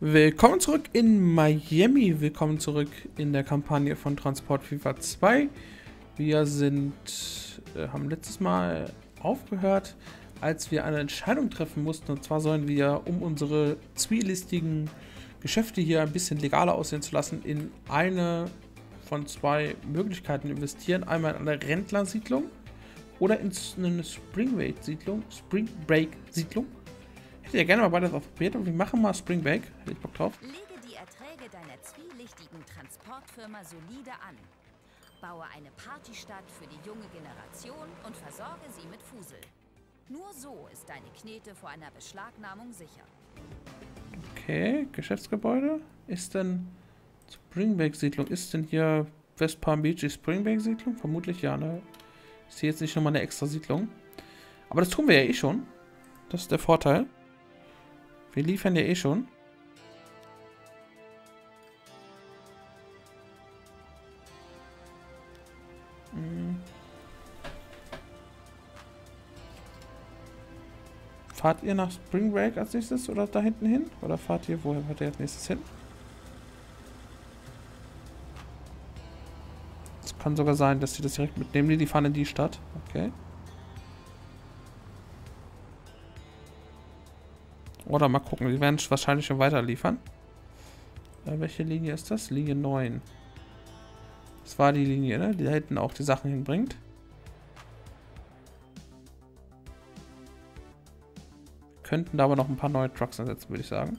Willkommen zurück in Miami. Willkommen zurück in der Kampagne von Transport FIFA 2. Wir sind, äh, haben letztes Mal aufgehört, als wir eine Entscheidung treffen mussten. Und zwar sollen wir, um unsere zwielistigen Geschäfte hier ein bisschen legaler aussehen zu lassen, in eine von zwei Möglichkeiten investieren. Einmal in eine Rentlersiedlung oder in eine Spring Break-Siedlung. Spring Break-Siedlung. Hätte ja gerne mal beides ausprobiert und wir machen mal Spring Break. Hätte ich Bock drauf. Lege die Erträge deiner zwielichtigen Transportfirma solide an. Baue eine Partystadt für die junge Generation und versorge sie mit Fusel. Nur so ist deine Knete vor einer Beschlagnahmung sicher. Okay, Geschäftsgebäude. Ist denn Springbank-Siedlung? Ist denn hier West Palm Beach die Springbank-Siedlung? Vermutlich ja, ne? Ich sehe jetzt nicht nochmal eine extra Siedlung. Aber das tun wir ja eh schon. Das ist der Vorteil. Wir liefern ja eh schon. Hm. Fahrt ihr nach Spring Break als nächstes oder da hinten hin? Oder fahrt ihr, woher fahrt ihr als nächstes hin? Es kann sogar sein, dass sie das direkt mitnehmen. Die fahren in die Stadt. Okay. Oder mal gucken. Die werden wahrscheinlich schon weiter liefern. Äh, welche Linie ist das? Linie 9. Das war die Linie, ne? Die da hinten auch die Sachen hinbringt. Könnten da aber noch ein paar neue Trucks einsetzen, würde ich sagen.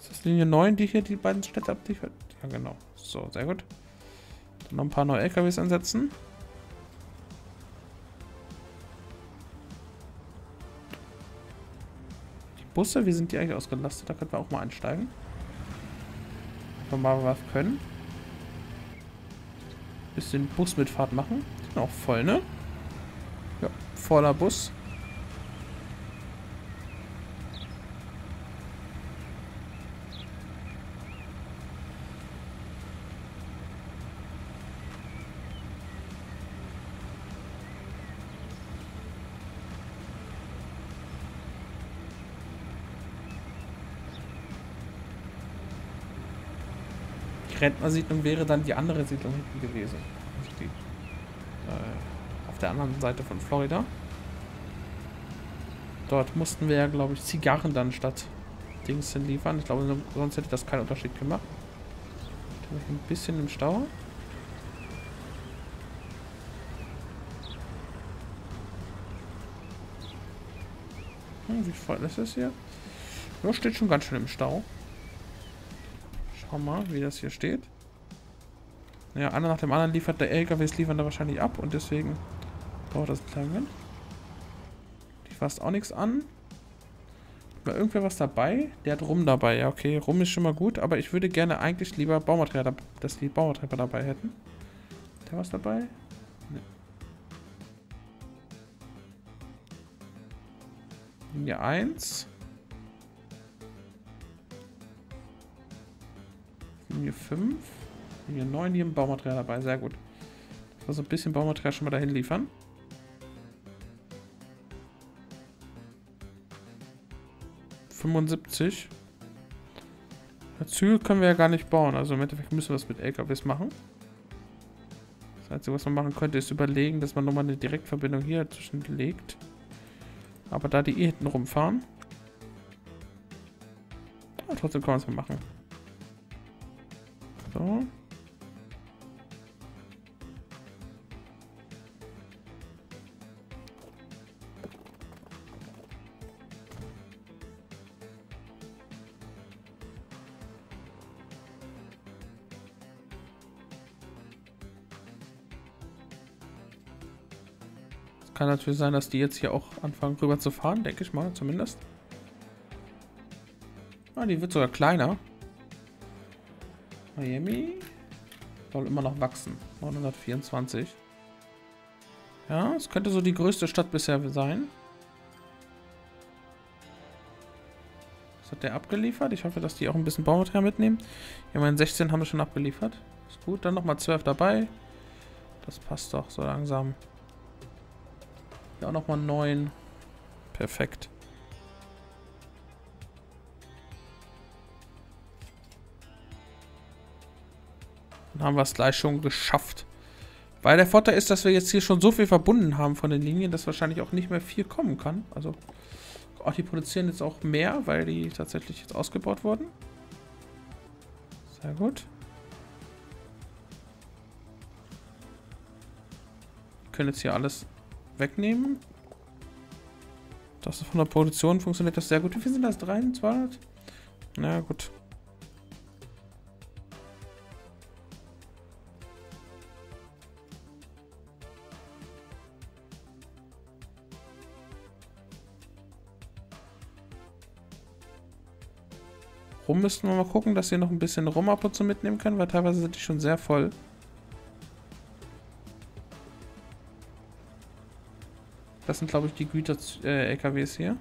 Ist das Linie 9, die hier die beiden Städte abliefert? Ja, genau. So, sehr gut. Dann noch ein paar neue LKWs einsetzen. Busse, wie sind die eigentlich ausgelastet? Da könnten wir auch mal einsteigen. Wenn wir mal was können bisschen Busmitfahrt machen. Sind auch voll, ne? Ja, voller Bus. Rentnersiedlung wäre dann die andere Siedlung hinten gewesen. Die, äh, auf der anderen Seite von Florida. Dort mussten wir ja, glaube ich, Zigarren dann statt Dings liefern. Ich glaube, sonst hätte das keinen Unterschied gemacht. Ein bisschen im Stau. Hm, wie voll ist es hier? Ja, steht schon ganz schön im Stau. Mal, wie das hier steht. Ja, einer nach dem anderen liefert der LKWs liefern da wahrscheinlich ab und deswegen dauert das einen. Die fasst auch nichts an. War irgendwer was dabei? Der hat Rum dabei. Ja, okay, Rum ist schon mal gut, aber ich würde gerne eigentlich lieber Baumaterial, dass die Baumaterial dabei hätten. Der was dabei? Nee. Linie 1. Linie 5. Linie 9 hier im Baumaterial dabei. Sehr gut. Also ein bisschen Baumaterial schon mal dahin liefern. ...75. Züge können wir ja gar nicht bauen. Also im Endeffekt müssen wir das mit LKWs machen. Das Einzige, was man machen könnte, ist überlegen, dass man nochmal eine Direktverbindung hier zwischen legt. Aber da die eh hinten rumfahren... Trotzdem kann man es mal machen. So. Kann natürlich sein, dass die jetzt hier auch anfangen rüber zu fahren, denke ich mal, zumindest. Ah, die wird sogar kleiner. Miami soll immer noch wachsen. 924. Ja, es könnte so die größte Stadt bisher sein. Was hat der abgeliefert? Ich hoffe, dass die auch ein bisschen Baumaterial mitnehmen. Ja, meine 16 haben wir schon abgeliefert. Ist gut, dann nochmal 12 dabei. Das passt doch so langsam. Auch nochmal neun. Perfekt. Haben wir es gleich schon geschafft. Weil der Vorteil ist, dass wir jetzt hier schon so viel verbunden haben von den Linien, dass wahrscheinlich auch nicht mehr viel kommen kann. Also, auch die produzieren jetzt auch mehr, weil die tatsächlich jetzt ausgebaut wurden. Sehr gut. Wir können jetzt hier alles wegnehmen. Das von der Produktion funktioniert das sehr gut. Wie viel sind das? 300? 200? Na gut. Rum müssten wir mal gucken, dass wir noch ein bisschen Rum ab und zu mitnehmen können, weil teilweise sind die schon sehr voll. Das sind, glaube ich, die Güter-LKWs äh, hier.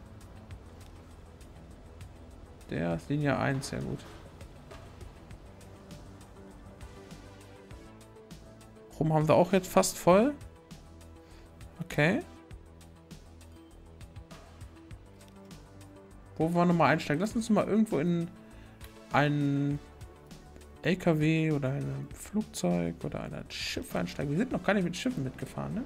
Der ist Linie 1, sehr gut. Rum haben wir auch jetzt fast voll. Okay. Wo wollen wir nochmal einsteigen? Lass uns mal irgendwo in ein LKW oder ein Flugzeug oder ein Schiff einsteigen. Wir sind noch gar nicht mit Schiffen mitgefahren, ne?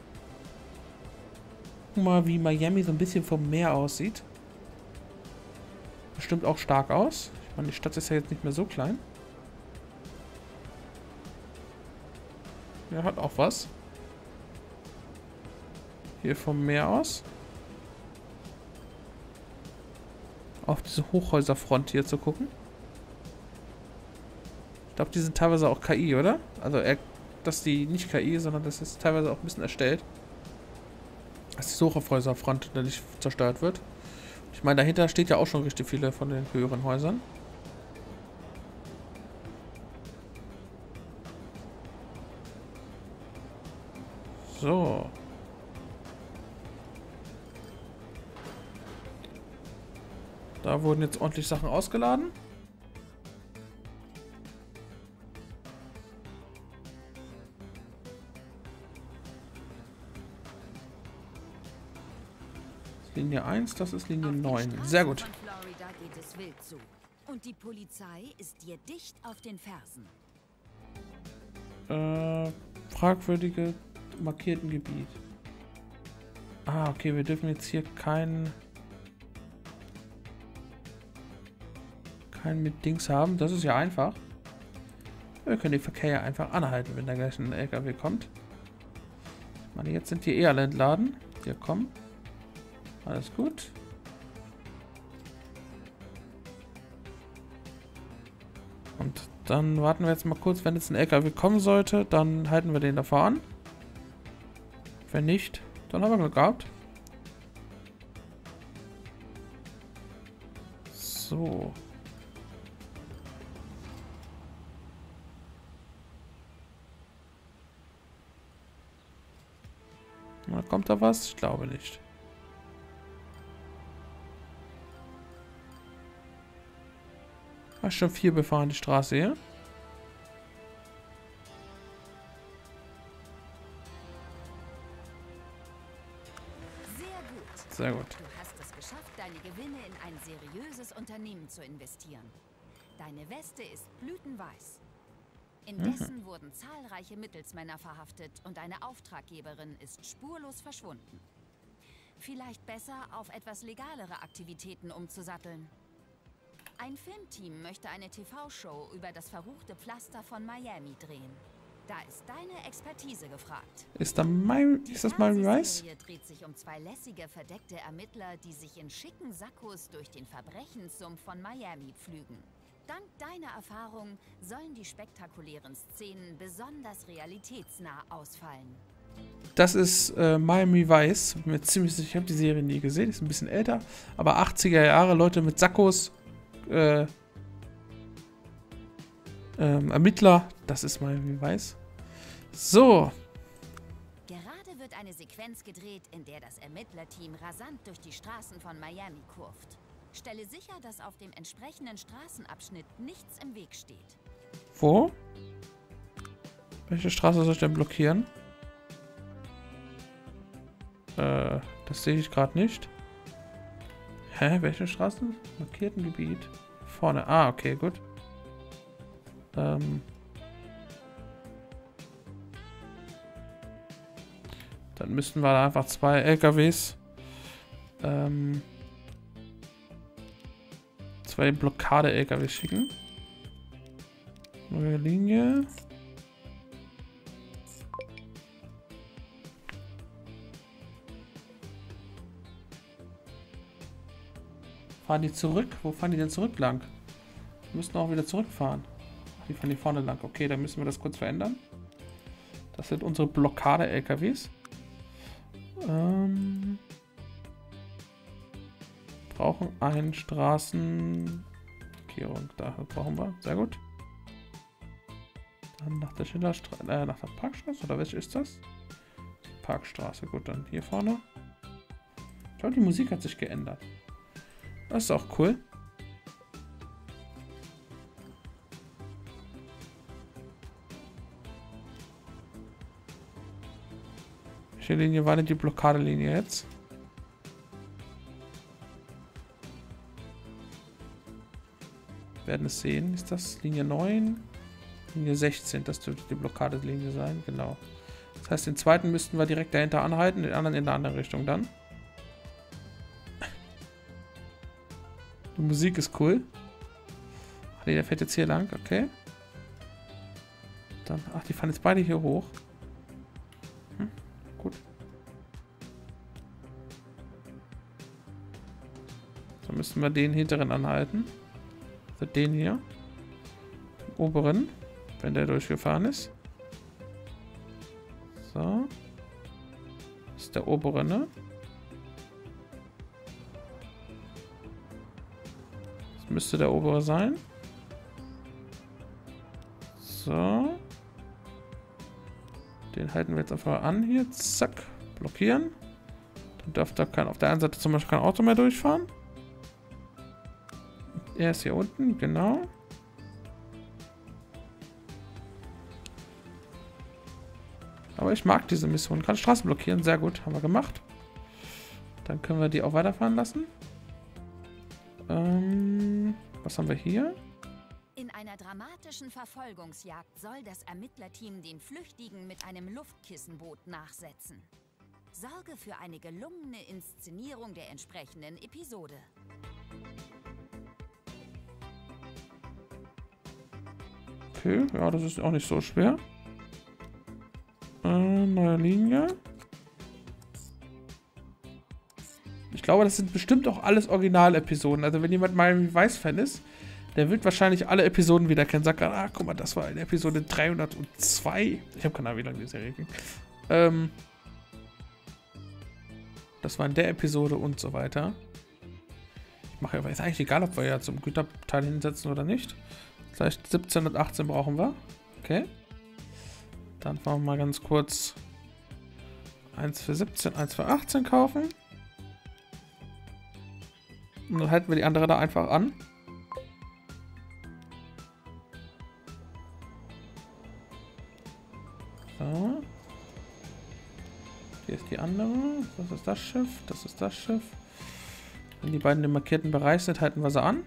Guck mal, wie Miami so ein bisschen vom Meer aussieht. Bestimmt auch stark aus. Ich meine, die Stadt ist ja jetzt nicht mehr so klein. Ja, hat auch was. Hier vom Meer aus. Auf diese Hochhäuserfront hier zu gucken. Ich glaube, die sind teilweise auch KI, oder? Also, er, dass die nicht KI, sondern das ist teilweise auch ein bisschen erstellt. Dass die Sucherhäuserfront nicht zerstört wird. Ich meine, dahinter steht ja auch schon richtig viele von den höheren Häusern. So. Da wurden jetzt ordentlich Sachen ausgeladen. Linie 1, das ist Linie 9. Sehr gut. Und die Polizei ist dir dicht auf den Fersen. Äh, fragwürdige markierten Gebiet. Ah, okay, wir dürfen jetzt hier kein kein mit Dings haben. Das ist ja einfach. Wir können den Verkehr einfach anhalten, wenn da gleich ein LKW kommt. Ich meine, jetzt sind die eher entladen. Hier kommen. Alles gut. Und dann warten wir jetzt mal kurz, wenn jetzt ein LKW kommen sollte, dann halten wir den davor an. Wenn nicht, dann haben wir Glück gehabt. So. Kommt da was? Ich glaube nicht. Hast schon vier befahren die Straße hier. Sehr gut. Sehr gut. Du hast es geschafft, deine Gewinne in ein seriöses Unternehmen zu investieren. Deine Weste ist blütenweiß. Indessen mhm. wurden zahlreiche Mittelsmänner verhaftet und deine Auftraggeberin ist spurlos verschwunden. Vielleicht besser auf etwas legalere Aktivitäten umzusatteln. Ein Filmteam möchte eine TV-Show über das verruchte Pflaster von Miami drehen. Da ist deine Expertise gefragt. Ist, da My ist das Miami Rice? Die dreht sich um zwei lässige, verdeckte Ermittler, die sich in schicken Sakkos durch den Verbrechenssumpf von Miami pflügen. Dank deiner Erfahrung sollen die spektakulären Szenen besonders realitätsnah ausfallen. Das ist äh, Miami Vice. Bin mir ziemlich sicher, ich habe die Serie nie gesehen, ist ein bisschen älter. Aber 80er Jahre, Leute mit Sakkos äh, ähm, Ermittler. Das ist mal, wie weiß. So. Gerade wird eine Sequenz gedreht, in der das Ermittlerteam rasant durch die Straßen von Miami kurft. Stelle sicher, dass auf dem entsprechenden Straßenabschnitt nichts im Weg steht. Wo? Welche Straße soll ich denn blockieren? Äh, Das sehe ich gerade nicht. Hä? Welche Straßen? Markierten Gebiet. Vorne. Ah, okay, gut. Ähm. Dann müssten wir da einfach zwei LKWs. Ähm. Zwei Blockade-LKWs schicken. Neue Linie. Fahren die zurück? Wo fahren die denn zurück lang? Die müssen auch wieder zurückfahren. Die fahren hier vorne lang. Okay, dann müssen wir das kurz verändern. Das sind unsere Blockade-LKWs. Ähm, brauchen eine Straßenmarkierung. Da brauchen wir. Sehr gut. Dann nach der Schillerstraße, äh, nach der Parkstraße, oder welche ist das? Parkstraße, gut, dann hier vorne. Ich glaube, die Musik hat sich geändert. Das ist auch cool. Welche Linie war denn die Blockadelinie jetzt? werden es sehen. Ist das Linie 9? Linie 16, das dürfte die Blockadelinie sein, genau. Das heißt, den zweiten müssten wir direkt dahinter anhalten, den anderen in der andere Richtung dann. Die Musik ist cool. Ach nee, der fährt jetzt hier lang, okay. Dann, ach, die fahren jetzt beide hier hoch. Hm, gut. So müssen wir den hinteren anhalten. Also den hier. Den oberen, wenn der durchgefahren ist. So. Das ist der obere, ne? Müsste der obere sein. So. Den halten wir jetzt einfach an hier. Zack. Blockieren. Dann darf da kein, auf der einen Seite zum Beispiel kein Auto mehr durchfahren. Er ist hier unten, genau. Aber ich mag diese Mission. Kann Straßen blockieren. Sehr gut. Haben wir gemacht. Dann können wir die auch weiterfahren lassen. Was haben wir hier? In einer dramatischen Verfolgungsjagd soll das Ermittlerteam den Flüchtigen mit einem Luftkissenboot nachsetzen. Sorge für eine gelungene Inszenierung der entsprechenden Episode. Okay, ja, das ist auch nicht so schwer. Äh, neue Linie. Glaube, das sind bestimmt auch alles Original-Episoden. Also wenn jemand Miami Vice-Fan ist, der wird wahrscheinlich alle Episoden wieder kennen. Sagt, ah, guck mal, das war in Episode 302. Ich habe keine Ahnung, wie lange die Serie ging. Ähm, das war in der Episode und so weiter. Ich mache ja, ist eigentlich egal, ob wir ja zum Güterteil hinsetzen oder nicht. Heißt, 17 und 18 brauchen wir. Okay. Dann wollen wir mal ganz kurz 1 für 17, 1 für 18 kaufen. Und dann halten wir die andere da einfach an. So. Hier ist die andere. Das ist das Schiff. Das ist das Schiff. Wenn die beiden im markierten Bereich sind, halten wir sie an.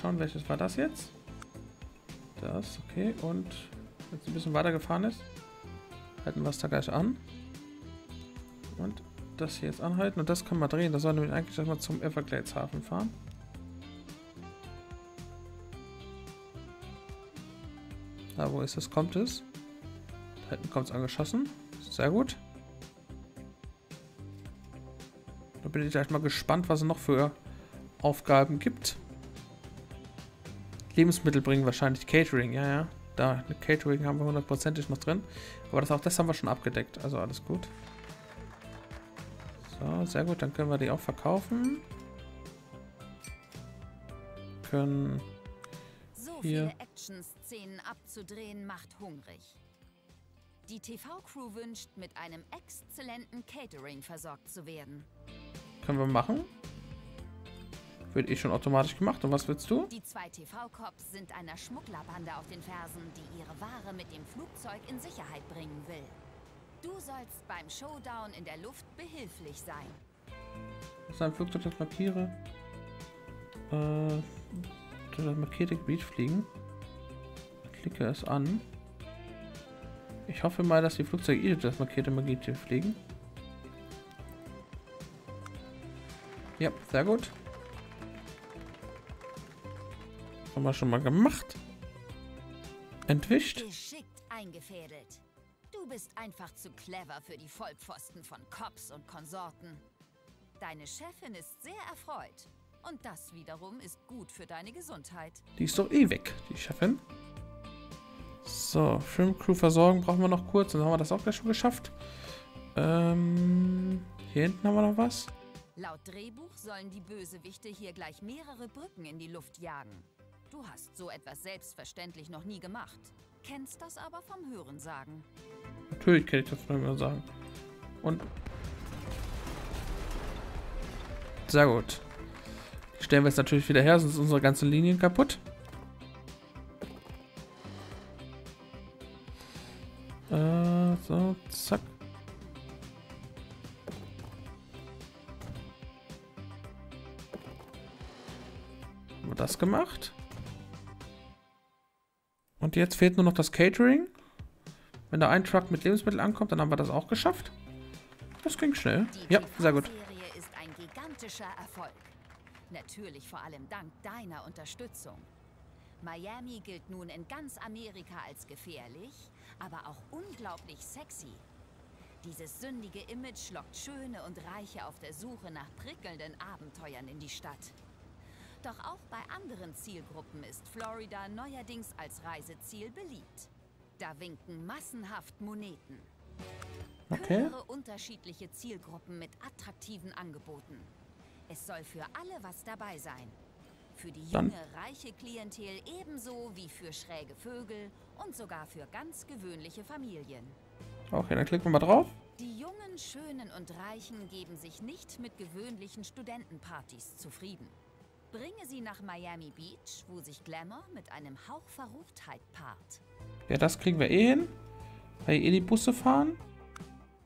Schauen, welches war das jetzt? Das, okay. Und es ein bisschen weiter gefahren ist, halten wir es da gleich an. Und das hier jetzt anhalten. Und das können wir drehen. Das soll nämlich eigentlich erstmal zum Everglades Hafen fahren. Da, wo ist es? Kommt es? Da hinten kommt es angeschossen. Sehr gut. Da bin ich gleich mal gespannt, was es noch für Aufgaben gibt. Lebensmittel bringen wahrscheinlich Catering, ja, ja. Da, Catering haben wir hundertprozentig noch drin. Aber das, auch das haben wir schon abgedeckt, also alles gut. So, sehr gut, dann können wir die auch verkaufen. Können so hier... viele Action-Szenen abzudrehen macht hungrig. Die TV-Crew wünscht, mit einem exzellenten Catering versorgt zu werden. Können wir machen. Wird eh schon automatisch gemacht. Und was willst du? Die zwei TV-Cops sind einer Schmugglerbande auf den Fersen, die ihre Ware mit dem Flugzeug in Sicherheit bringen will. Du sollst beim Showdown in der Luft behilflich sein. Das ist ein Flugzeug, das markiere. Äh, das markierte Gebiet fliegen. Klicke es an. Ich hoffe mal, dass die Flugzeuge eh das markierte Gebiet fliegen. Ja, sehr gut. Haben wir schon mal gemacht. Entwischt. Geschickt eingefädelt. Du bist einfach zu clever für die Vollpfosten von Cops und Konsorten. Deine Chefin ist sehr erfreut. Und das wiederum ist gut für deine Gesundheit. Die ist doch eh weg, die Chefin. So, Shrimp Crew versorgen brauchen wir noch kurz. Dann haben wir das auch gleich schon geschafft. Ähm, hier hinten haben wir noch was. Laut Drehbuch sollen die Bösewichte hier gleich mehrere Brücken in die Luft jagen. Du hast so etwas selbstverständlich noch nie gemacht. Kennst das aber vom Hörensagen. Natürlich kenne ich das von mir sagen. Und. Sehr gut. Stellen wir jetzt natürlich wieder her, sonst ist unsere ganze Linien kaputt. Äh, so, zack. Haben wir das gemacht? Und jetzt fehlt nur noch das Catering. Wenn da ein Truck mit Lebensmitteln ankommt, dann haben wir das auch geschafft. Das ging schnell. Die Ja, sehr gut. Ist ein gigantischer Erfolg. Natürlich vor allem dank deiner Unterstützung. Miami gilt nun in ganz Amerika als gefährlich, aber auch unglaublich sexy. Dieses sündige Image lockt Schöne und Reiche auf der Suche nach prickelnden Abenteuern in die Stadt. Doch auch bei anderen Zielgruppen ist Florida neuerdings als Reiseziel beliebt. Da winken massenhaft Moneten. Okay. Unterschiedliche Zielgruppen mit attraktiven Angeboten. Es soll für alle was dabei sein. Für die junge, reiche Klientel ebenso wie für schräge Vögel und sogar für ganz gewöhnliche Familien. Okay, dann klicken wir mal drauf. Die Jungen, Schönen und Reichen geben sich nicht mit gewöhnlichen Studentenpartys zufrieden. Bringe sie nach Miami Beach, wo sich Glamour mit einem Hauch Verruchtheit paart. Ja, das kriegen wir eh hin. Weil eh die Busse fahren.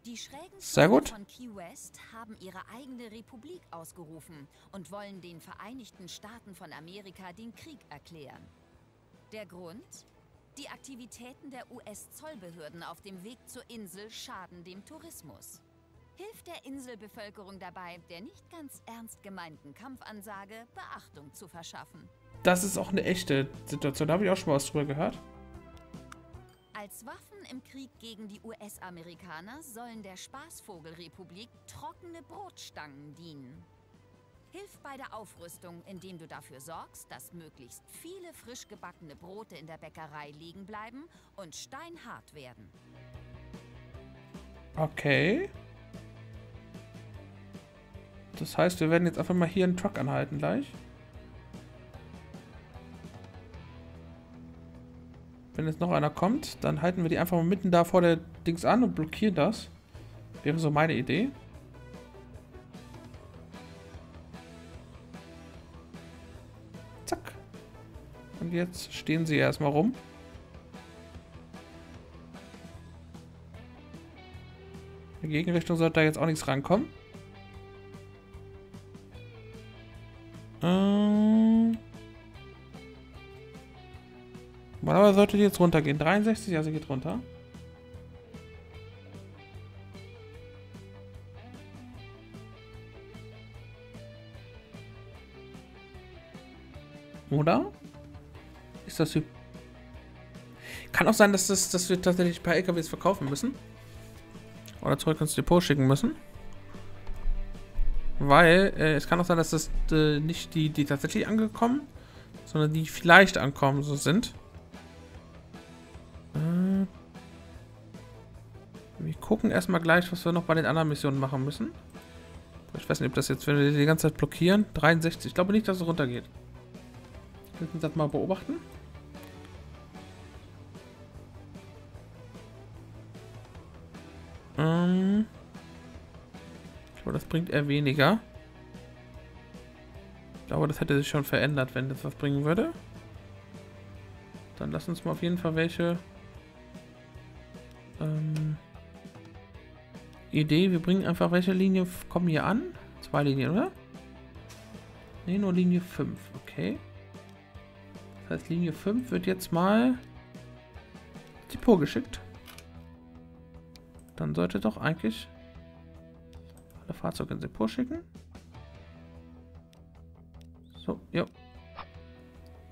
Die schrägen Sehr gut. von Key West haben ihre eigene Republik ausgerufen und wollen den Vereinigten Staaten von Amerika den Krieg erklären. Der Grund? Die Aktivitäten der US-Zollbehörden auf dem Weg zur Insel schaden dem Tourismus. Hilft der Inselbevölkerung dabei, der nicht ganz ernst gemeinten Kampfansage Beachtung zu verschaffen. Das ist auch eine echte Situation. Da habe ich auch schon mal was drüber gehört. Als Waffen im Krieg gegen die US-Amerikaner sollen der Spaßvogelrepublik trockene Brotstangen dienen. Hilf bei der Aufrüstung, indem du dafür sorgst, dass möglichst viele frisch gebackene Brote in der Bäckerei liegen bleiben und steinhart werden. Okay. Das heißt, wir werden jetzt einfach mal hier einen Truck anhalten gleich. Wenn jetzt noch einer kommt, dann halten wir die einfach mal mitten da vor der Dings an und blockieren das. Wäre so meine Idee. Zack. Und jetzt stehen sie erstmal rum. In der Gegenrichtung sollte da jetzt auch nichts rankommen. Aber sollte die jetzt runtergehen. 63, also geht runter. Oder? Ist das. Kann auch sein, dass, das, dass wir tatsächlich ein paar LKWs verkaufen müssen. Oder zurück ins Depot schicken müssen. Weil äh, es kann auch sein, dass das äh, nicht die, die tatsächlich angekommen, sondern die vielleicht ankommen so sind. Gucken erstmal gleich, was wir noch bei den anderen Missionen machen müssen. Ich weiß nicht, ob das jetzt, wenn wir die ganze Zeit blockieren. 63. Ich glaube nicht, dass es runtergeht. Wir müssen das mal beobachten. Ähm. Ich glaube, das bringt eher weniger. Ich glaube, das hätte sich schon verändert, wenn das was bringen würde. Dann lass uns mal auf jeden Fall welche Idee. Wir bringen einfach welche Linie kommen hier an? Zwei Linien, oder? Ne, nur Linie 5. Okay. Das heißt, Linie 5 wird jetzt mal Depot geschickt. Dann sollte doch eigentlich alle Fahrzeuge ins Depot schicken. So, ja.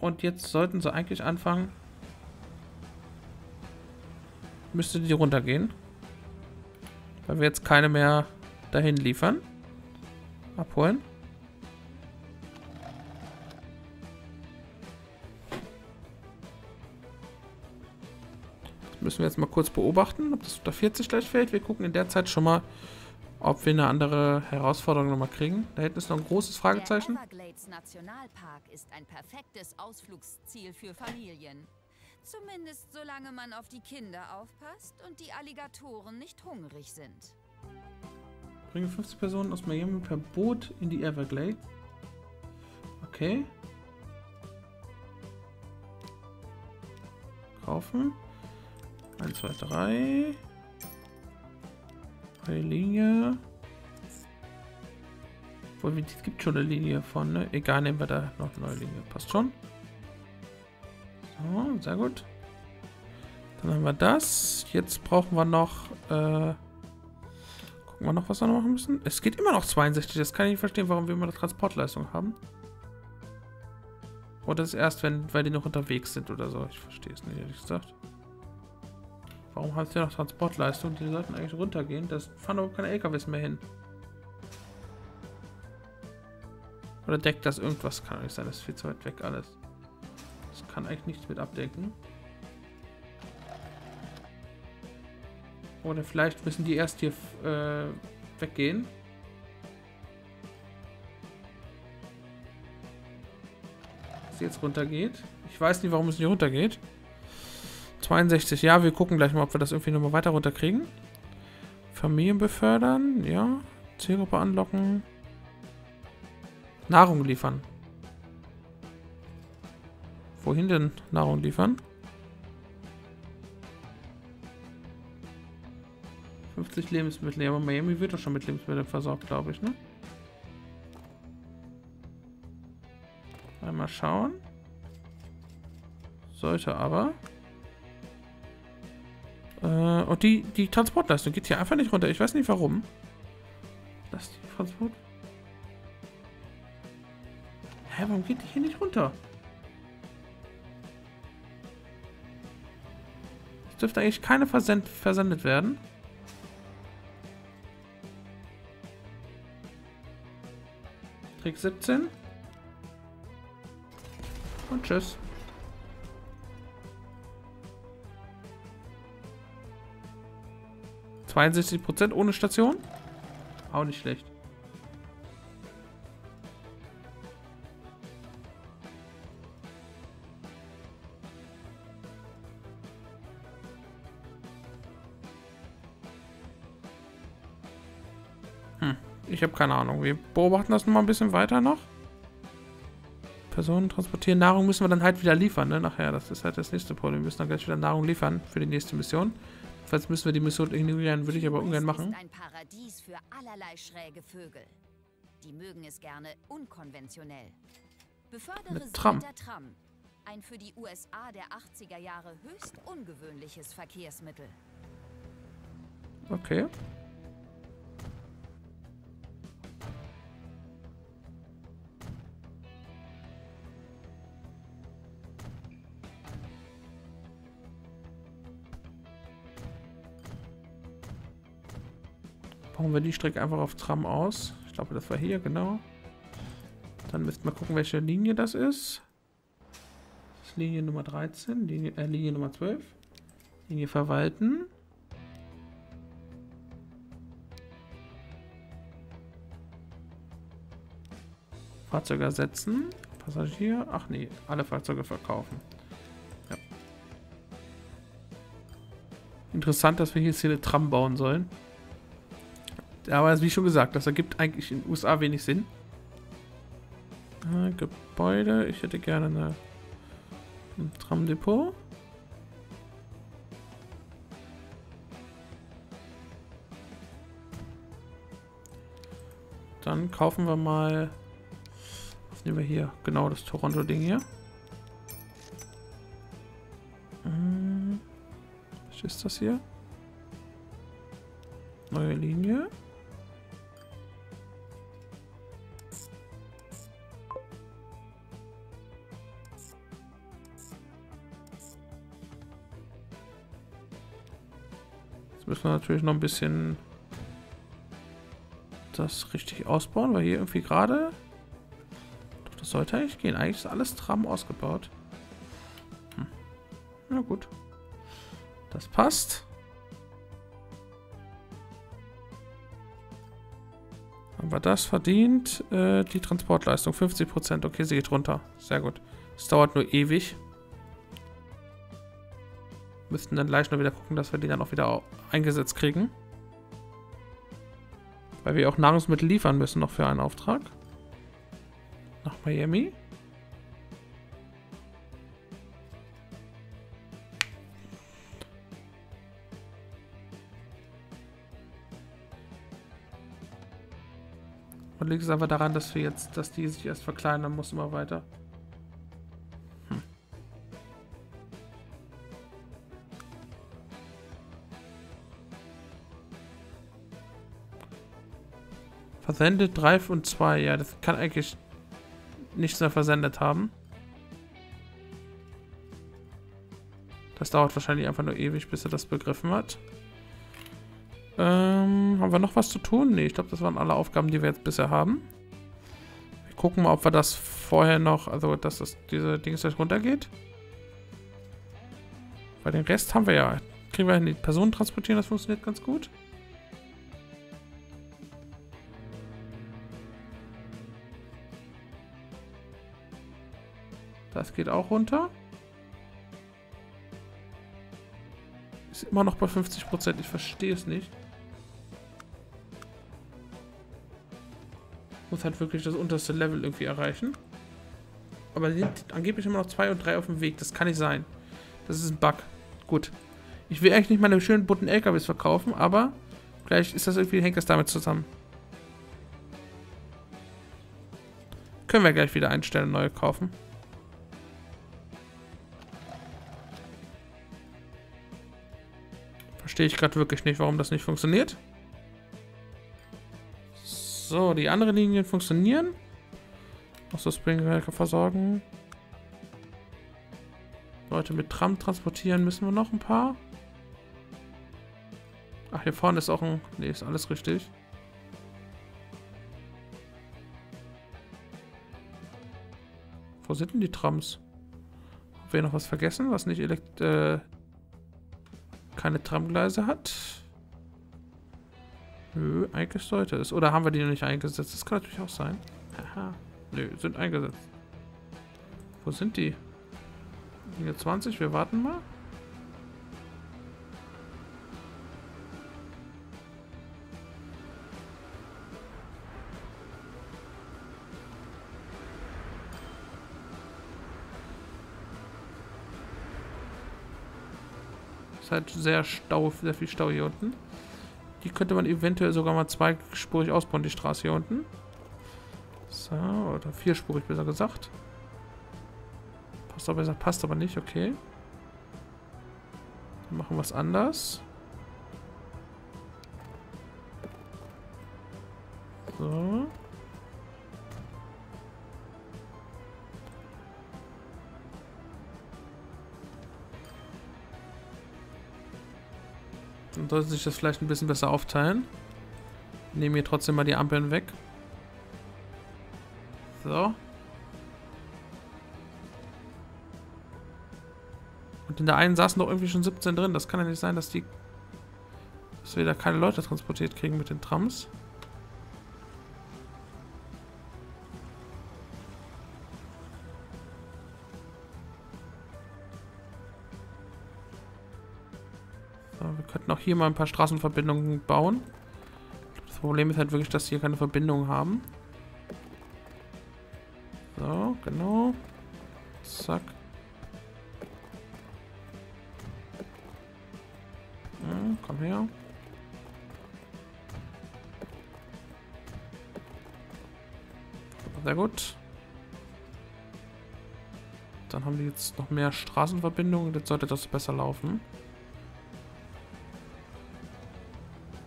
Und jetzt sollten sie eigentlich anfangen. Müsste die runtergehen. Weil wir jetzt keine mehr dahin liefern. Abholen. Das müssen wir jetzt mal kurz beobachten, ob das unter 40 gleich fällt. Wir gucken in der Zeit schon mal, ob wir eine andere Herausforderung nochmal kriegen. Da hinten ist noch ein großes Fragezeichen. Der Everglades Nationalpark ist ein perfektes Ausflugsziel für Familien. Zumindest solange man auf die Kinder aufpasst und die Alligatoren nicht hungrig sind. Bringe 50 Personen aus Miami per Boot in die Everglades. Okay. Kaufen. 1, 2, 3. Neue Linie. Obwohl, es gibt schon eine Linie von, ne? Egal, nehmen wir da noch eine neue Linie. Passt schon. So, sehr gut. Dann haben wir das. Jetzt brauchen wir noch, äh, gucken wir noch, was wir noch machen müssen. Es geht immer noch 62. Das kann ich nicht verstehen, warum wir immer eine Transportleistung haben. Oder ist erst, wenn, weil die noch unterwegs sind oder so. Ich verstehe es nicht, ehrlich gesagt. Warum hat sie noch Transportleistung? Die sollten eigentlich runtergehen. Das fahren aber keine LKWs mehr hin. Oder deckt das irgendwas? Kann nicht sein, das ist viel zu weit weg alles. Kann eigentlich nichts mit abdecken. Oder vielleicht müssen die erst hier äh, weggehen. Dass sie jetzt runtergeht. Ich weiß nicht, warum es nicht runtergeht. 62. Ja, wir gucken gleich mal, ob wir das irgendwie nochmal weiter runterkriegen. Familien befördern. Ja. Zielgruppe anlocken. Nahrung liefern. Wohin denn Nahrung liefern? 50 Lebensmittel. Ja, aber Miami wird doch schon mit Lebensmitteln versorgt, glaube ich, ne? Einmal schauen. Sollte aber. Äh, und die, die Transportleistung geht hier einfach nicht runter. Ich weiß nicht warum. Die Transport. Hä, warum geht die hier nicht runter? Dürfte eigentlich keine versend versendet werden. Trick 17. Und tschüss. Prozent ohne Station? Auch nicht schlecht. Ich habe keine Ahnung. Wir beobachten das noch mal ein bisschen weiter noch. Personen transportieren. Nahrung müssen wir dann halt wieder liefern, ne? Nachher, das ist halt das nächste Problem. Wir müssen dann gleich wieder Nahrung liefern für die nächste Mission. Falls müssen wir die Mission ignorieren, würde ich aber ungern machen. ein Paradies für allerlei schräge Vögel. Die mögen es gerne unkonventionell. Befördere Mit sie Tram. mit der Tram. Ein für die USA der 80er Jahre höchst ungewöhnliches Verkehrsmittel. Okay. Bauen wir die Strecke einfach auf Tram aus. Ich glaube, das war hier, genau. Dann müssten wir gucken, welche Linie das ist. Das ist Linie Nummer 13, Linie, äh, Linie Nummer 12. Linie verwalten. Fahrzeuge ersetzen. Passagier. Ach nee, alle Fahrzeuge verkaufen. Ja. Interessant, dass wir hier jetzt hier eine Tram bauen sollen. Aber wie schon gesagt, das ergibt eigentlich in den USA wenig Sinn. Äh, Gebäude. Ich hätte gerne eine, ein Tramdepot. Dann kaufen wir mal... Was nehmen wir hier? Genau, das Toronto-Ding hier. Hm, was ist das hier? Neue Linie. Müssen wir natürlich noch ein bisschen das richtig ausbauen, weil hier irgendwie gerade... Doch, das sollte eigentlich gehen. Eigentlich ist alles Tram ausgebaut. Hm. Na gut. Das passt. Haben wir das verdient? Äh, die Transportleistung 50%. Okay, sie geht runter. Sehr gut. Es dauert nur ewig. Müssten dann gleich noch wieder gucken, dass wir die dann auch wieder eingesetzt kriegen. Weil wir auch Nahrungsmittel liefern müssen noch für einen Auftrag. Nach Miami. Und liegt es einfach daran, dass wir jetzt, dass die sich erst verkleinern muss immer weiter. Versendet 3 und 2. Ja, das kann eigentlich nichts mehr versendet haben. Das dauert wahrscheinlich einfach nur ewig, bis er das begriffen hat. Ähm, haben wir noch was zu tun? Ne, ich glaube, das waren alle Aufgaben, die wir jetzt bisher haben. Wir gucken mal, ob wir das vorher noch, also dass das diese Dings gleich runtergeht. Weil den Rest haben wir ja. Kriegen wir hin, die Personen transportieren, das funktioniert ganz gut. Das geht auch runter. Ist immer noch bei 50%. Ich verstehe es nicht. Muss halt wirklich das unterste Level irgendwie erreichen. Aber sind angeblich immer noch 2 und 3 auf dem Weg. Das kann nicht sein. Das ist ein Bug. Gut. Ich will eigentlich nicht meine schönen bunten LKWs verkaufen, aber vielleicht ist das irgendwie, hängt das damit zusammen. Können wir gleich wieder einstellen neue kaufen. Verstehe ich gerade wirklich nicht, warum das nicht funktioniert. So, die anderen Linien funktionieren. Muss das Springwerke versorgen. Leute mit Tram transportieren müssen wir noch ein paar. Ach, hier vorne ist auch ein... Ne, ist alles richtig. Wo sind denn die Trams? Haben wir noch was vergessen, was nicht elekt äh, keine Tramgleise hat. Nö, eigentlich sollte es. Oder haben wir die noch nicht eingesetzt? Das kann natürlich auch sein. Haha. Nö, sind eingesetzt. Wo sind die? Linie 20, wir warten mal. Halt sehr Stau, sehr viel Stau hier unten. Die könnte man eventuell sogar mal zweispurig ausbauen, die Straße hier unten. So, oder vierspurig besser gesagt. Passt aber, besser, passt aber nicht, okay. Dann machen wir es anders. So. Dann sollte sich das vielleicht ein bisschen besser aufteilen. Nehmen hier trotzdem mal die Ampeln weg. So. Und in der einen saßen doch irgendwie schon 17 drin. Das kann ja nicht sein, dass die... Dass wir da keine Leute transportiert kriegen mit den Trams. Könnten auch hier mal ein paar Straßenverbindungen bauen. Das Problem ist halt wirklich, dass sie hier keine Verbindungen haben. So, genau. Zack. Ja, komm her. Sehr gut. Dann haben die jetzt noch mehr Straßenverbindungen. Jetzt sollte das besser laufen.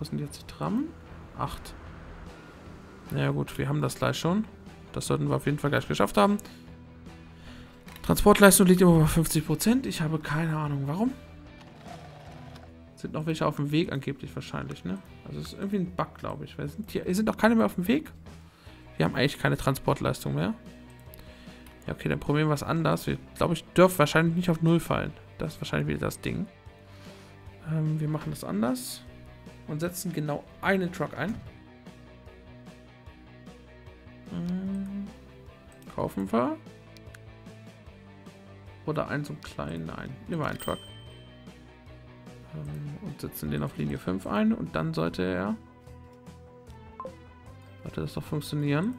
Was sind jetzt die Tram? Acht. Naja gut, wir haben das gleich schon. Das sollten wir auf jeden Fall gleich geschafft haben. Transportleistung liegt immer bei 50%. Ich habe keine Ahnung, warum. Sind noch welche auf dem Weg angeblich wahrscheinlich, ne? Also es ist irgendwie ein Bug, glaube ich. Weil sind hier sind doch keine mehr auf dem Weg. Wir haben eigentlich keine Transportleistung mehr. Ja, okay, dann probieren wir es anders. Wir, glaube ich, dürfen wahrscheinlich nicht auf Null fallen. Das ist wahrscheinlich wieder das Ding. Ähm, wir machen das anders. Und setzen genau einen Truck ein. Hm, kaufen wir. Oder einen so einen kleinen. Nein, nehmen wir einen Truck. Ähm, und setzen den auf Linie 5 ein. Und dann sollte er... Sollte das doch funktionieren.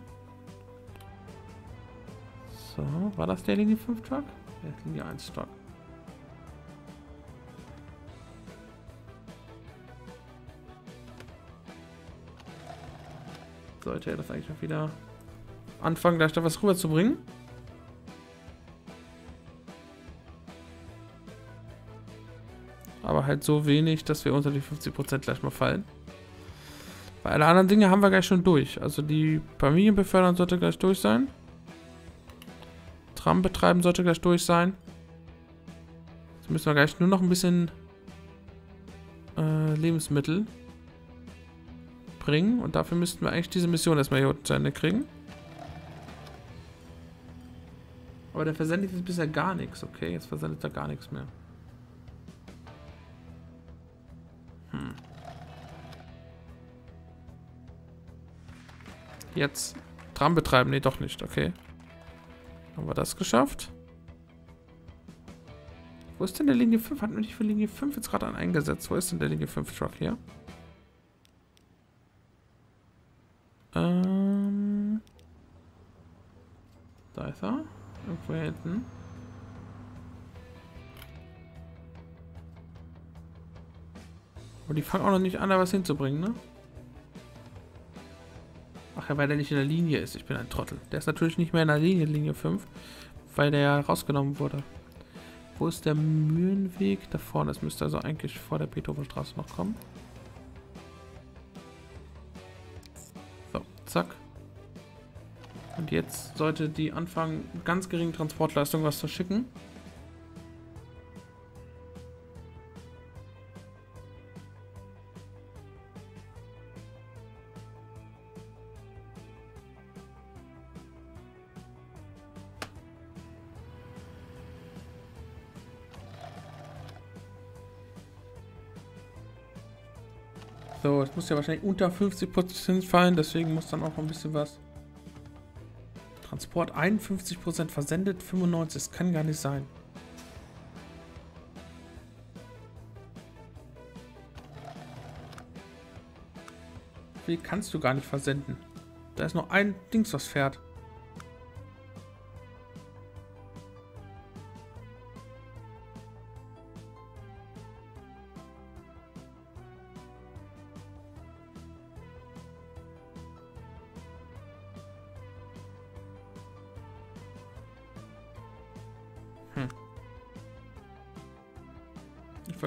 So, war das der Linie 5 Truck? Der Linie 1 Truck. Sollte er das eigentlich auch wieder anfangen, gleich da was rüber zu bringen. Aber halt so wenig, dass wir unter die 50% gleich mal fallen. Weil alle anderen Dinge haben wir gleich schon durch. Also die Familienbefördern sollte gleich durch sein. Tram betreiben sollte gleich durch sein. Jetzt müssen wir gleich nur noch ein bisschen äh, Lebensmittel bringen. Und dafür müssten wir eigentlich diese Mission erstmal hier zu Ende kriegen. Aber der versendet jetzt bisher gar nichts, okay? Jetzt versendet er gar nichts mehr. Hm. Jetzt Tram betreiben? Nee, doch nicht, okay. Haben wir das geschafft? Wo ist denn der Linie 5? Hatten wir nicht für Linie 5 jetzt gerade eingesetzt? Wo ist denn der Linie 5 Truck hier? Die fangen auch noch nicht an, da was hinzubringen, ne? Ach ja, weil der nicht in der Linie ist. Ich bin ein Trottel. Der ist natürlich nicht mehr in der Linie, Linie 5, weil der ja rausgenommen wurde. Wo ist der Mühlenweg? Da vorne. Das müsste also eigentlich vor der Beethovenstraße noch kommen. So, zack. Und jetzt sollte die anfangen, ganz geringe Transportleistung was zu schicken. Muss ja wahrscheinlich unter 50% fallen, deswegen muss dann auch ein bisschen was. Transport 51% versendet, 95%, das kann gar nicht sein. Wie kannst du gar nicht versenden? Da ist noch ein Dings, was fährt.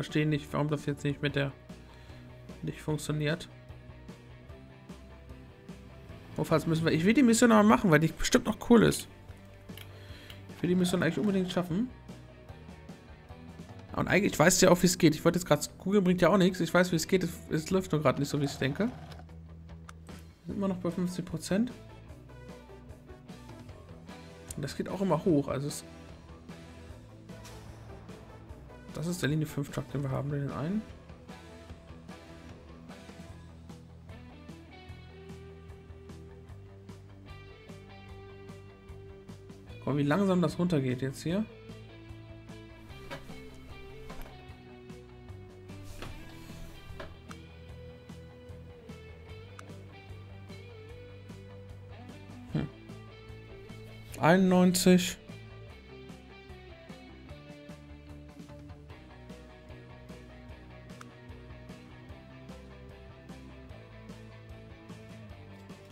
Verstehe nicht, warum das jetzt nicht mit der nicht funktioniert. Notfalls müssen wir... Ich will die Mission aber machen, weil die bestimmt noch cool ist. Ich will die Mission eigentlich unbedingt schaffen. Und eigentlich, ich weiß ja auch, wie es geht. Ich wollte jetzt gerade... Google bringt ja auch nichts. Ich weiß, wie es geht. Es, es läuft nur gerade nicht so, wie ich denke. Sind immer noch bei 50%. Und das geht auch immer hoch. Also es das ist der Linie 5 Truck, den wir haben, den einen. Guck wie langsam das runtergeht jetzt hier. Hm. 91.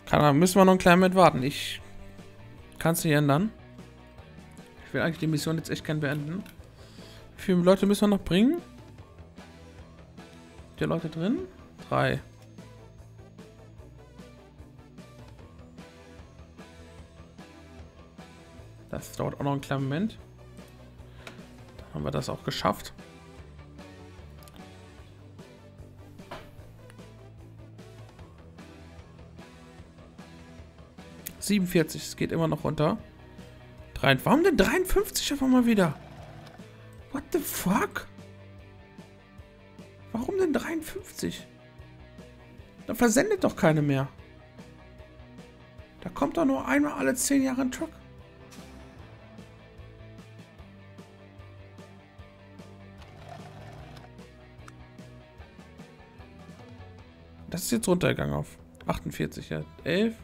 Kann, müssen wir noch einen kleinen Moment warten. Ich kann es nicht ändern. Ich will eigentlich die Mission jetzt echt gern beenden. Wie viele Leute müssen wir noch bringen? Die Leute drin? Drei. Das dauert auch noch einen kleinen Moment. Dann haben wir das auch geschafft. Siebenundvierzig, es geht immer noch runter. Warum denn 53 einfach mal wieder? What the fuck? Warum denn 53? Da versendet doch keine mehr. Da kommt doch nur einmal alle 10 Jahre ein Truck. Das ist jetzt runtergegangen auf 48, ja. 11.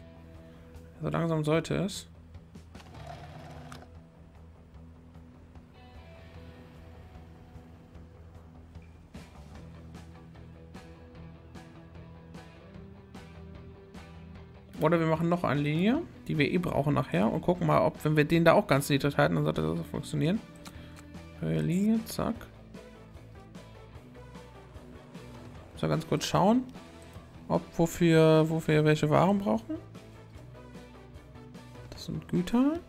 So langsam sollte es. Oder wir machen noch eine Linie, die wir eh brauchen nachher und gucken mal, ob, wenn wir den da auch ganz niedrig halten, dann sollte das auch funktionieren. Höhe Linie, zack. So, ganz kurz schauen, ob wofür, wofür wir welche Waren brauchen. Sind Güter.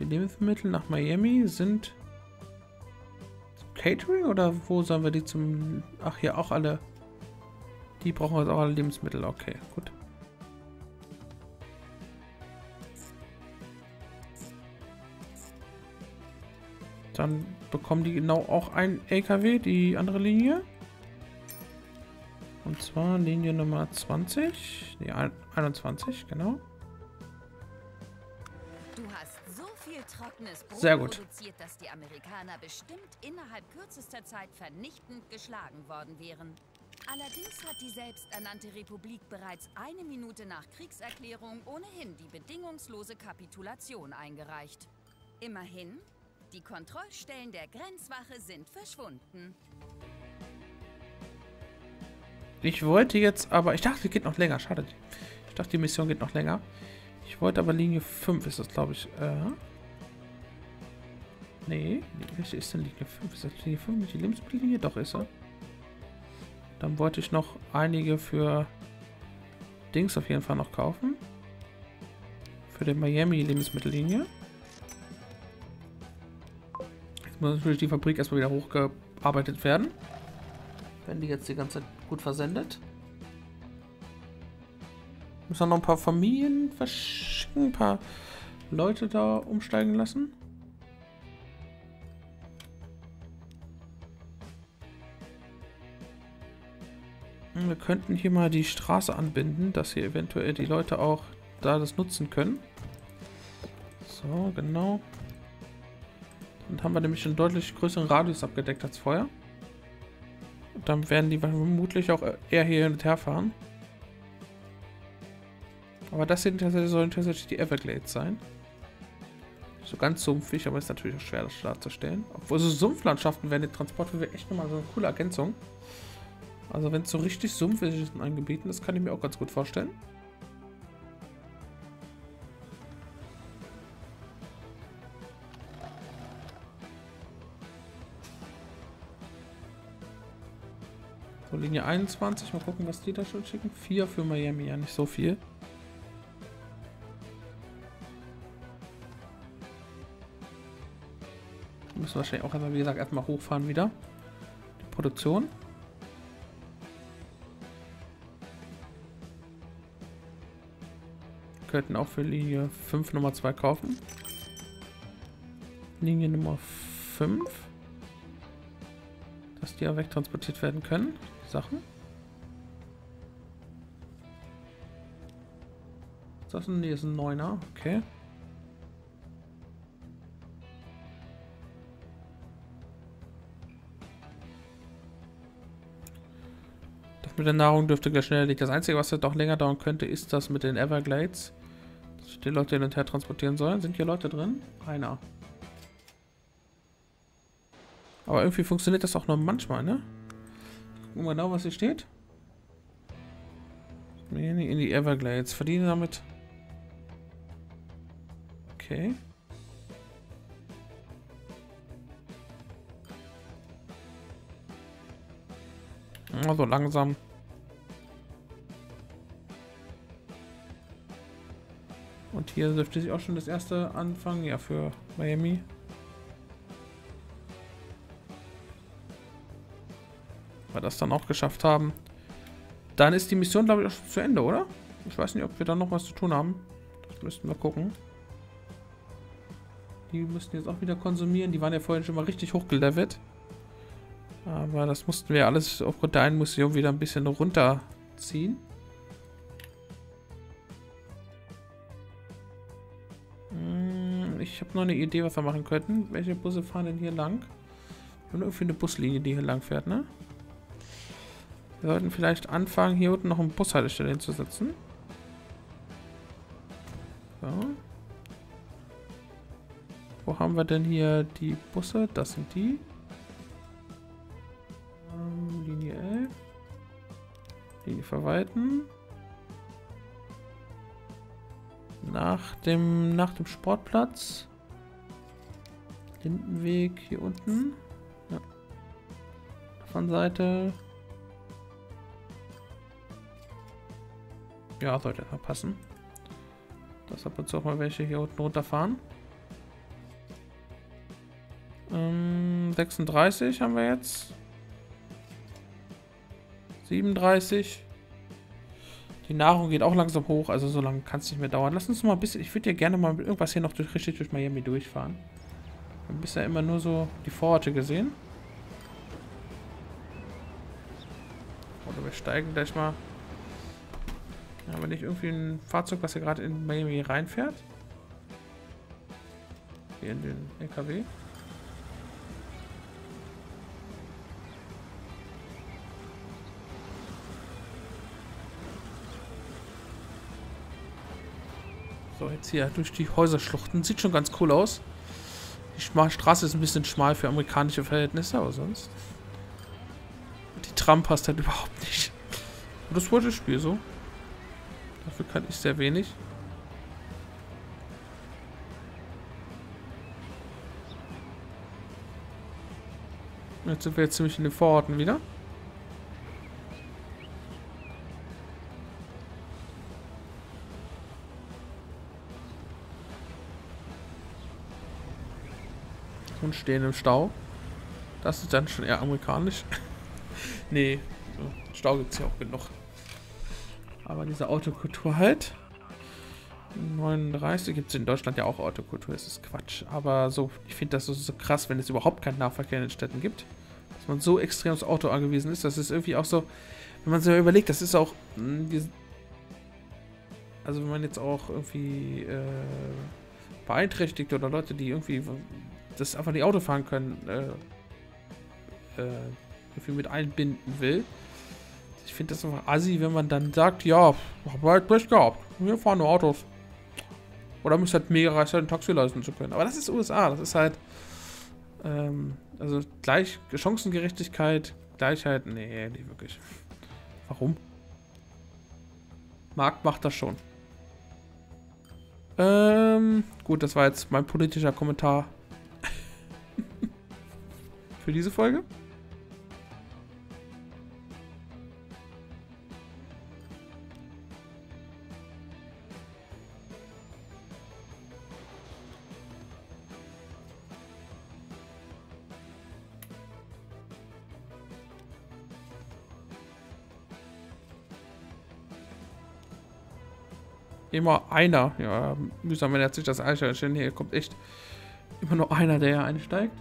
Die Lebensmittel nach Miami sind Catering oder wo sollen wir die zum... Ach, hier auch alle... Die brauchen jetzt auch alle Lebensmittel. Okay, gut. Dann bekommen die genau auch ein LKW, die andere Linie. Und zwar Linie Nummer 20. Nee, 21, genau. Sehr gut. produziert, dass die Amerikaner bestimmt innerhalb kürzester Zeit vernichtend geschlagen worden wären. Allerdings hat die selbsternannte Republik bereits eine Minute nach Kriegserklärung ohnehin die bedingungslose Kapitulation eingereicht. Immerhin, die Kontrollstellen der Grenzwache sind verschwunden. Ich wollte jetzt aber... Ich dachte, die geht noch länger. Schade. Ich dachte, die Mission geht noch länger. Ich wollte aber Linie 5 ist das, glaube ich. Äh, Nee, welche ist denn Linie 5? Ist das Linie 5 nicht die Lebensmittellinie? Doch, ist er. Dann wollte ich noch einige für Dings auf jeden Fall noch kaufen. Für die Miami Lebensmittellinie. Muss natürlich die Fabrik erstmal wieder hochgearbeitet werden. Wenn die jetzt die ganze Zeit gut versendet. Müssen wir noch ein paar Familien verschicken, ein paar Leute da umsteigen lassen. Wir könnten hier mal die Straße anbinden, dass hier eventuell die Leute auch da das nutzen können. So, genau. Dann haben wir nämlich einen deutlich größeren Radius abgedeckt als vorher. Und dann werden die vermutlich auch eher hier hin und her fahren. Aber das hier sollen tatsächlich die Everglades sein. So ganz sumpfig, aber ist natürlich auch schwer, das darzustellen. Obwohl so Sumpflandschaften wären die Transportwege echt nochmal so eine coole Ergänzung. Also wenn es so richtig sumpfig ist in einem Gebieten, das kann ich mir auch ganz gut vorstellen. Linie 21. Mal gucken, was die da schon schicken. Vier für Miami, ja nicht so viel. Müssen wahrscheinlich auch einmal, wie gesagt, erstmal hochfahren wieder. Die Produktion. könnten auch für Linie 5 Nummer 2 kaufen. Linie Nummer 5. Dass die ja wegtransportiert werden können. Sachen? Ist das ein, nee, ist ein Neuner, okay. Das mit der Nahrung dürfte gleich schneller liegen. Das Einzige, was ja doch länger dauern könnte, ist das mit den Everglades. Dass die Leute hin und her transportieren sollen. Sind hier Leute drin? Einer. Aber irgendwie funktioniert das auch nur manchmal, ne? Gucken wir genau, was hier steht. In die Everglades. Verdiene damit. Okay. Also langsam. Und hier dürfte sich auch schon das erste anfangen. Ja, für Miami. Wir das dann auch geschafft haben, dann ist die Mission, glaube ich, auch schon zu Ende, oder? Ich weiß nicht, ob wir da noch was zu tun haben. Das müssten wir gucken. Die müssten jetzt auch wieder konsumieren. Die waren ja vorhin schon mal richtig hochgelevelt. Aber das mussten wir alles aufgrund der einen Mission wieder ein bisschen runterziehen. Hm, ich habe noch eine Idee, was wir machen könnten. Welche Busse fahren denn hier lang? Wir haben irgendwie eine Buslinie, die hier lang fährt, ne? Wir sollten vielleicht anfangen, hier unten noch eine Bushaltestelle hinzusetzen. So. Wo haben wir denn hier die Busse? Das sind die. Ähm, Linie 11. Linie verwalten. Nach dem, nach dem Sportplatz. Lindenweg hier unten. Ja. Von Seite. Ja, sollte mal passen. Dass ab und zu auch mal welche hier unten runterfahren. Ähm, 36 haben wir jetzt. 37. Die Nahrung geht auch langsam hoch, also so lange kann es nicht mehr dauern. Lass uns mal ein bisschen, ich würde ja gerne mal mit irgendwas hier noch durch, richtig durch Miami durchfahren. Wir haben bisher immer nur so die Vororte gesehen. Oder wir steigen gleich mal haben wir nicht irgendwie ein Fahrzeug, was hier gerade in Miami reinfährt? Hier in den LKW. So, jetzt hier durch die Häuserschluchten. Sieht schon ganz cool aus. Die Straße ist ein bisschen schmal für amerikanische Verhältnisse, aber sonst... Die Tram passt halt überhaupt nicht. Und das wurde das Spiel so. Dafür kann ich sehr wenig. Jetzt sind wir jetzt ziemlich in den Vororten wieder. Und stehen im Stau. Das ist dann schon eher amerikanisch. nee, Stau gibt es ja auch genug. Aber diese Autokultur halt. 39 gibt es in Deutschland ja auch Autokultur, das ist Quatsch. Aber so, ich finde das so, so, krass, wenn es überhaupt keinen Nahverkehr in den Städten gibt. Dass man so extrem aufs Auto angewiesen ist. Das ist irgendwie auch so, wenn man sich überlegt, das ist auch. Mh, hm, also wenn man jetzt auch irgendwie äh, beeinträchtigt oder Leute, die irgendwie das einfach nicht Auto fahren können, äh, äh, irgendwie mit einbinden will ich finde das einfach assi, wenn man dann sagt, ja, hab halt Pech gehabt. Wir fahren nur Autos. Oder müsst halt mega reich sein, ein Taxi leisten zu können. Aber das ist USA. Das ist halt, ähm, also gleich Chancengerechtigkeit, Gleichheit, nee, nicht wirklich. Warum? Markt macht das schon. Ähm, gut, das war jetzt mein politischer Kommentar für diese Folge. Immer einer. Ja, mühsam, wenn er sich das einstellen. Hier kommt echt immer nur einer, der hier einsteigt.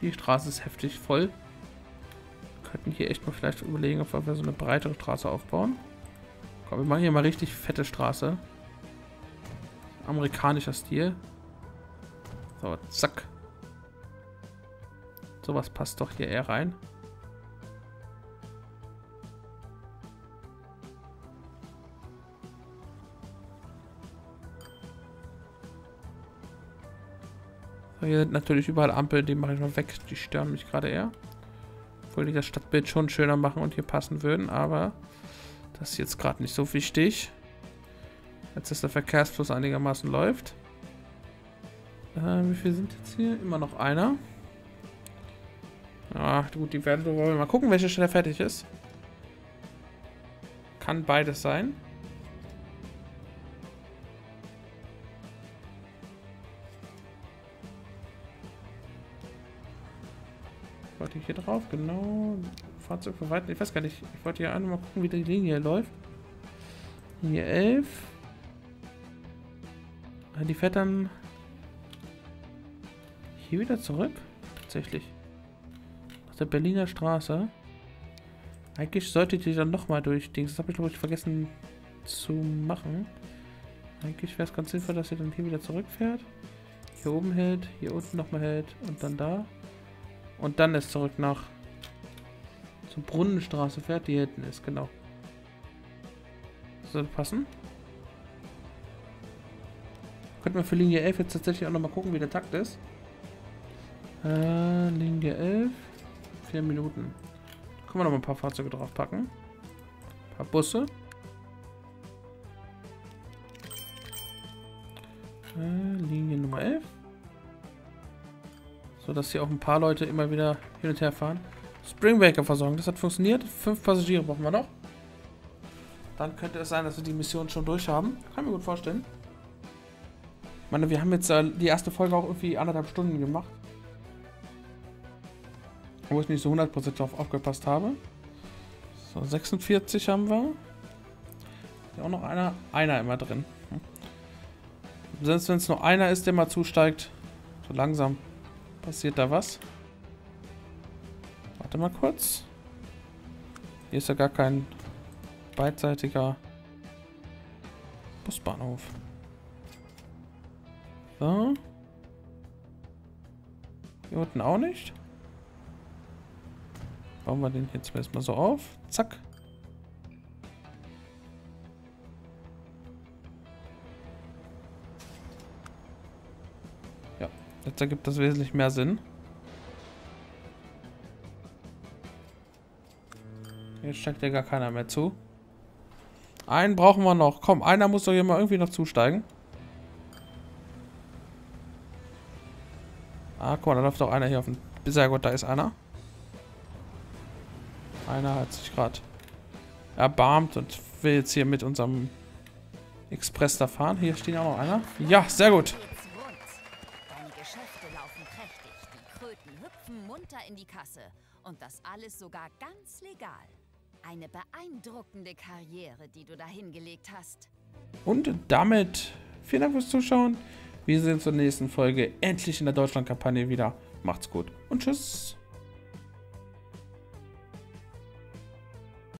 Die Straße ist heftig voll. Könnten hier echt mal vielleicht überlegen, ob wir so eine breitere Straße aufbauen. Komm, wir machen hier mal richtig fette Straße. Amerikanischer Stil. So, zack. Sowas passt doch hier eher rein. So, hier sind natürlich überall Ampeln, die mache ich mal weg. Die stören mich gerade eher. Obwohl die das Stadtbild schon schöner machen und hier passen würden, aber das ist jetzt gerade nicht so wichtig. Jetzt ist der Verkehrsfluss einigermaßen läuft. Äh, wie viele sind jetzt hier? Immer noch einer. Ach, gut, die werden wir mal gucken, welche schneller fertig ist. Kann beides sein. Genau. Fahrzeug verwalten. Ich weiß gar nicht. Ich wollte hier einfach mal gucken, wie die Linie läuft. Linie 11. Die fährt dann hier wieder zurück. Tatsächlich. Aus der Berliner Straße. Eigentlich sollte die dann nochmal durch. Das habe ich, glaube ich, vergessen zu machen. Eigentlich wäre es ganz sinnvoll, dass sie dann hier wieder zurückfährt. Hier oben hält, hier unten nochmal hält und dann da. Und dann ist zurück nach zur Brunnenstraße fährt, die hinten ist, genau. Soll passen? Könnten wir für Linie 11 jetzt tatsächlich auch nochmal gucken, wie der Takt ist. Äh, Linie 11. Vier Minuten. Können wir noch ein paar Fahrzeuge drauf packen. Ein paar Busse. Äh, Linie Nummer 11. So dass hier auch ein paar Leute immer wieder hin und her fahren. Springwaker versorgen, das hat funktioniert. Fünf Passagiere brauchen wir noch. Dann könnte es sein, dass wir die Mission schon durch haben. Kann mir gut vorstellen. Ich meine, wir haben jetzt äh, die erste Folge auch irgendwie anderthalb Stunden gemacht. Wo ich nicht so 100% drauf aufgepasst habe. So, 46 haben wir. Hier auch noch einer. Einer immer drin. Hm. Selbst wenn es nur einer ist, der mal zusteigt. So langsam Passiert da was? Warte mal kurz. Hier ist ja gar kein beidseitiger Busbahnhof. So. Hier unten auch nicht. Bauen wir den jetzt erstmal so auf. Zack. Jetzt ergibt das wesentlich mehr Sinn. Jetzt steigt ja gar keiner mehr zu. Einen brauchen wir noch. Komm, einer muss doch hier mal irgendwie noch zusteigen. Ah, guck mal, da läuft doch einer hier auf dem... Sehr gut, da ist einer. Einer hat sich gerade erbarmt und will jetzt hier mit unserem Express da fahren. Hier steht auch noch einer. Ja, sehr gut. in die Kasse. Und das alles sogar ganz legal. Eine beeindruckende Karriere, die du da hingelegt hast. Und damit vielen Dank fürs Zuschauen. Wir sehen uns zur nächsten Folge endlich in der Deutschland-Kampagne wieder. Macht's gut und tschüss.